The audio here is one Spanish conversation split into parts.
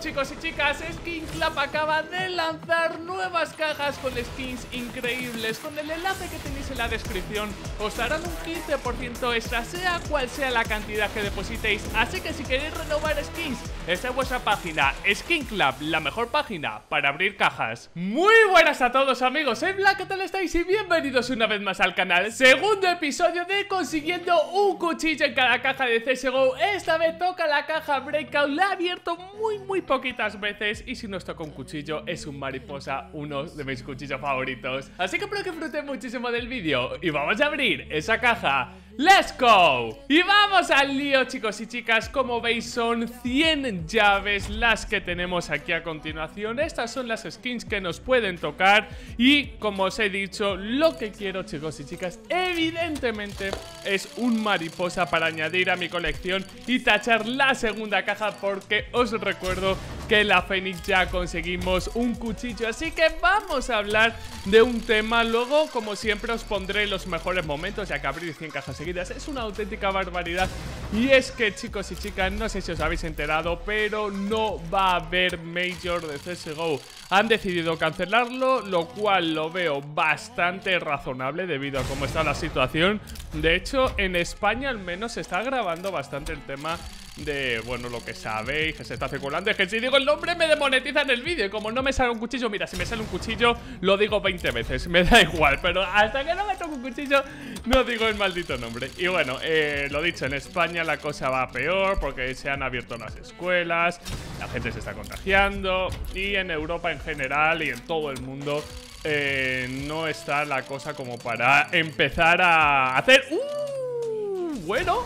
chicos y chicas, Skin Club acaba de lanzar nuevas cajas con skins increíbles. Con el enlace que tenéis en la descripción os darán un 15% extra sea cual sea la cantidad que depositéis. Así que si queréis renovar skins, esta es vuestra página Skin Club, la mejor página para abrir cajas. Muy buenas a todos amigos, soy Black, ¿qué tal estáis? Y bienvenidos una vez más al canal. Segundo episodio de consiguiendo un cuchillo en cada caja de CSGO Esta vez toca la caja Breakout, la he abierto muy muy poquitas veces y si nos toca un cuchillo es un mariposa, uno de mis cuchillos favoritos. Así que espero que disfruten muchísimo del vídeo y vamos a abrir esa caja ¡Let's go! Y vamos al lío chicos y chicas. Como veis son 100 llaves las que tenemos aquí a continuación. Estas son las skins que nos pueden tocar. Y como os he dicho, lo que quiero chicos y chicas Evidentemente es un mariposa para añadir a mi colección Y tachar la segunda caja porque os recuerdo que la Fénix ya conseguimos un cuchillo Así que vamos a hablar de un tema Luego como siempre os pondré los mejores momentos Ya que abrir 100 cajas es una auténtica barbaridad. Y es que, chicos y chicas, no sé si os habéis enterado, pero no va a haber Major de CSGO. Han decidido cancelarlo, lo cual lo veo bastante razonable debido a cómo está la situación. De hecho, en España al menos se está grabando bastante el tema de, bueno, lo que sabéis, que se está circulando. Es que si digo el nombre me demonetizan el vídeo. Como no me sale un cuchillo, mira, si me sale un cuchillo Lo digo 20 veces, me da igual Pero hasta que no me toque un cuchillo No digo el maldito nombre. Y bueno, eh, lo dicho, en España la cosa va peor Porque se han abierto las escuelas La gente se está contagiando Y en Europa en general y en todo el mundo eh, No está la cosa como para empezar a hacer... ¡Uh! Bueno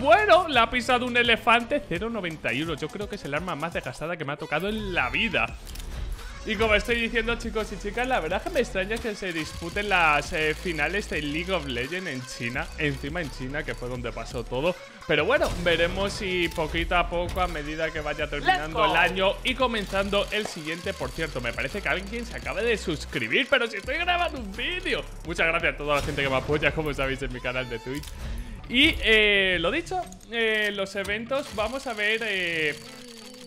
bueno, la ha pisado un elefante 0.91 Yo creo que es el arma más desgastada que me ha tocado en la vida y como estoy diciendo chicos y chicas, la verdad que me extraña que se disputen las eh, finales de League of Legends en China, encima en China, que fue donde pasó todo. Pero bueno, veremos si poquito a poco, a medida que vaya terminando el año y comenzando el siguiente. Por cierto, me parece que alguien se acaba de suscribir, pero si estoy grabando un vídeo. Muchas gracias a toda la gente que me apoya, como sabéis, en mi canal de Twitch. Y eh, lo dicho, eh, los eventos, vamos a ver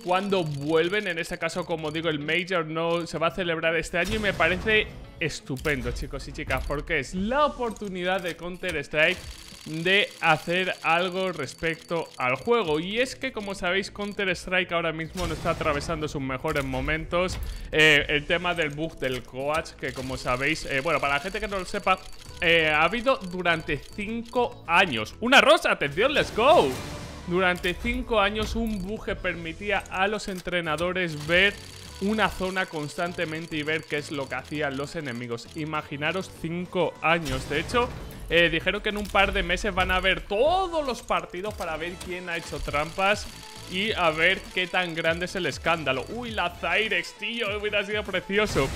cuándo vuelven. En este caso, como digo, el Major no se va a celebrar este año y me parece estupendo, chicos y chicas, porque es la oportunidad de Counter-Strike de hacer algo respecto al juego Y es que como sabéis Counter-Strike ahora mismo no está atravesando sus mejores momentos eh, El tema del bug del coach que como sabéis, eh, bueno para la gente que no lo sepa eh, Ha habido durante 5 años ¡Una rosa! ¡Atención! ¡Let's go! Durante 5 años un bug que permitía a los entrenadores ver una zona constantemente y ver qué es lo que hacían los enemigos Imaginaros 5 años De hecho, eh, dijeron que en un par de meses van a ver todos los partidos para ver quién ha hecho trampas y a ver qué tan grande es el escándalo. Uy, la tío, hubiera sido precioso.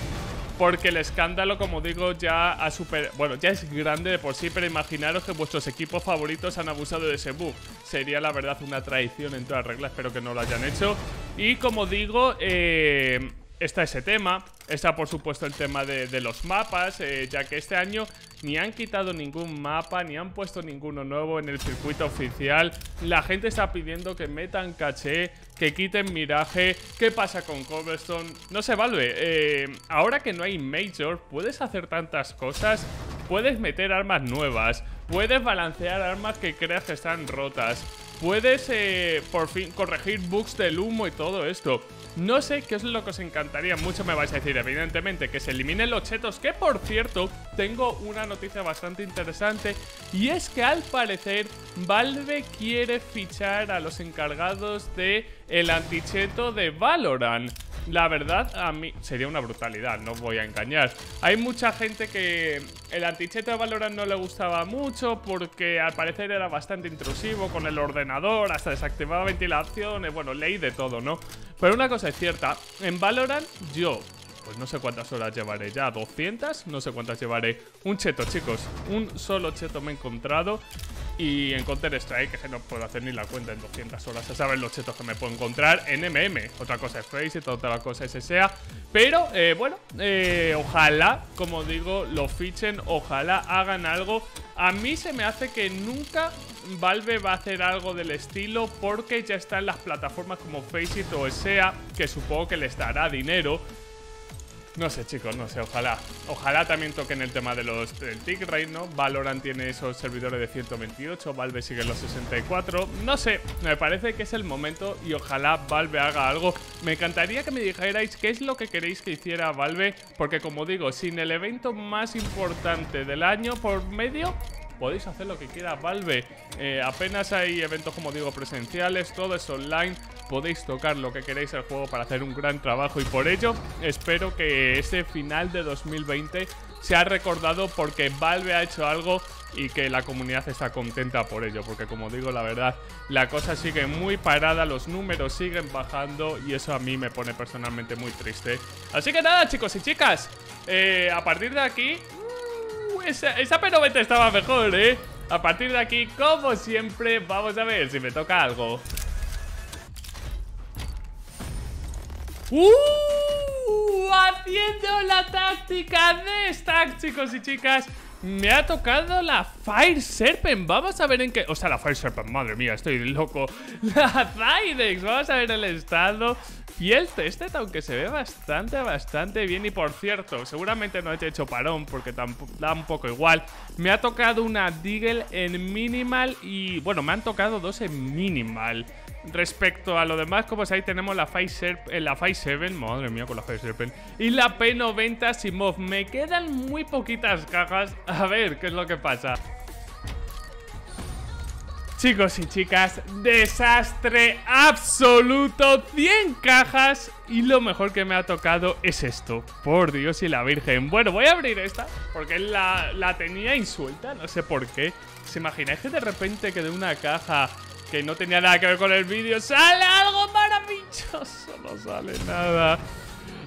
Porque el escándalo, como digo, ya ha super... Bueno, ya es grande de por sí, pero imaginaros que vuestros equipos favoritos han abusado de ese bug. Sería, la verdad, una traición en todas reglas, espero que no lo hayan hecho. Y como digo, eh, está ese tema. Está, por supuesto, el tema de, los mapas, eh, ya que este año ni han quitado ningún mapa, ni han puesto ninguno nuevo en el circuito oficial. La gente está pidiendo que metan caché, que quiten miraje. ¿Qué pasa con Cobblestone? No se valve. Eh, ahora que no hay Major, puedes hacer tantas cosas. Puedes meter armas nuevas. Puedes balancear armas que creas que están rotas. Puedes, eh, por fin, corregir bugs del humo y todo esto. No sé qué es lo que os encantaría, mucho me vais a decir, evidentemente, que se eliminen los chetos, que por cierto, tengo una noticia bastante interesante, y es que al parecer Valve quiere fichar a los encargados de el anticheto de Valorant. La verdad, a mí sería una brutalidad, no os voy a engañar. Hay mucha gente que el anticheto de Valorant no le gustaba mucho porque al parecer era bastante intrusivo con el ordenador, hasta desactivaba ventilaciones, bueno, leí de todo, ¿no? Pero una cosa es cierta, en Valorant yo pues no sé cuántas horas llevaré ya, 200, no sé cuántas llevaré. Un cheto, chicos, un solo cheto me he encontrado Y en Counter-Strike, que no puedo hacer ni la cuenta en 200 horas a saber los chetos que me puedo encontrar en MM. Otra cosa es Face, otra cosa es SEA. Pero, eh, bueno, eh, ojalá, como digo, lo fichen, ojalá hagan algo. A mí se me hace que nunca Valve va a hacer algo del estilo porque ya está en las plataformas como Faceit o SEA, que supongo que les dará dinero. No sé, chicos, no sé, ojalá. Ojalá también toquen el tema de los del tick rate, ¿no? Valorant tiene esos servidores de 128, Valve sigue los 64. No sé, me parece que es el momento y ojalá Valve haga algo. Me encantaría que me dijerais qué es lo que queréis que hiciera Valve, porque como digo, sin el evento más importante del año por medio, podéis hacer lo que quiera Valve. Eh, apenas hay eventos, como digo, presenciales, todo es online. Podéis tocar lo que queréis al juego para hacer un gran trabajo y por ello espero que ese final de 2020 sea recordado porque Valve ha hecho algo y que la comunidad está contenta por ello, porque como digo, la verdad, la cosa sigue muy parada, los números siguen bajando y eso a mí me pone personalmente muy triste. Así que nada, chicos y chicas, eh, a partir de aquí esa, esa P90 estaba mejor, ¿eh? A partir de aquí, como siempre, vamos a ver si me toca algo. ¡Uh! Haciendo la táctica de stack, chicos y chicas. Me ha tocado la Fire Serpent. Vamos a ver en qué... O sea, la Fire Serpent, madre mía, estoy loco. La Zydex. Vamos a ver el estado. Y el testet, aunque se ve bastante, bastante bien. Y por cierto, seguramente no he hecho parón porque da un poco igual. Me ha tocado una Deagle en minimal y, bueno, me han tocado dos en minimal. Respecto a lo demás, como sabéis, tenemos la Five, eh, la 7, madre mía con la Five Serpent, y la P90 Simov. Me quedan muy poquitas cajas. A ver qué es lo que pasa. Chicos y chicas, desastre absoluto 100 cajas Y lo mejor que me ha tocado es esto Por Dios y la Virgen Bueno, voy a abrir esta Porque la, la tenía insuelta, no sé por qué ¿Se imagináis que de repente que de una caja que no tenía nada que ver con el vídeo. ¡Sale algo maravilloso! No sale nada.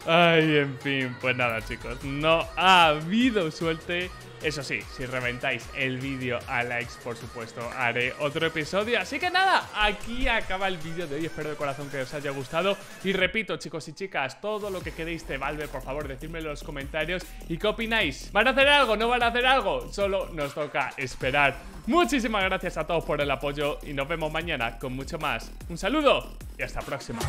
Ay, en fin, pues nada chicos. No ha habido suerte eso sí, si reventáis el vídeo a likes, por supuesto, haré otro episodio. Así que nada, aquí acaba el vídeo de hoy. Espero de corazón que os haya gustado. Y repito, chicos y chicas, todo lo que queréis de Valve, por favor, decidme en los comentarios. ¿Y qué opináis? ¿Van a hacer algo? ¿No van a hacer algo? Solo nos toca esperar. Muchísimas gracias a todos por el apoyo y nos vemos mañana con mucho más. Un saludo y hasta la próxima.